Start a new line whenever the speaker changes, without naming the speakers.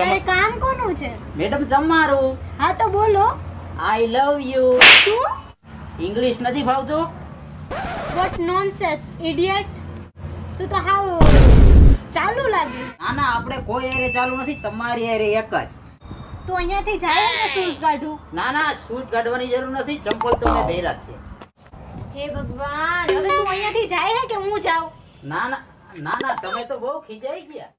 અત્યારે કામ કોનું છે?
મેડમ તમારું?
હા તો બોલો.
આઈ લવ યુ
શું?
ઇંગ્લિશ નથી ભાવતો
વોટ નોનસેન્સ ઇડિયટ તું તો હાવ ચાલુ લાગે.
ના ના આપણે કોઈ એરે ચાલુ નથી તમારી એરે એક જ.
તો અહીંયાથી જાય ને શૂઝ કાઢું.
ના ના શૂઝ કાઢવાની જરૂર નથી ચંપલ તો મેં પહેર્યા છે.
હે ભગવાન હવે તું અહીંયાથી જાય હે કે હું જાઉં?
ના ના ના ના તમે તો બહુ ખીજાઈ ગયા.